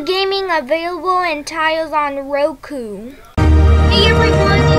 Gaming available in tiles on Roku. Hey everyone,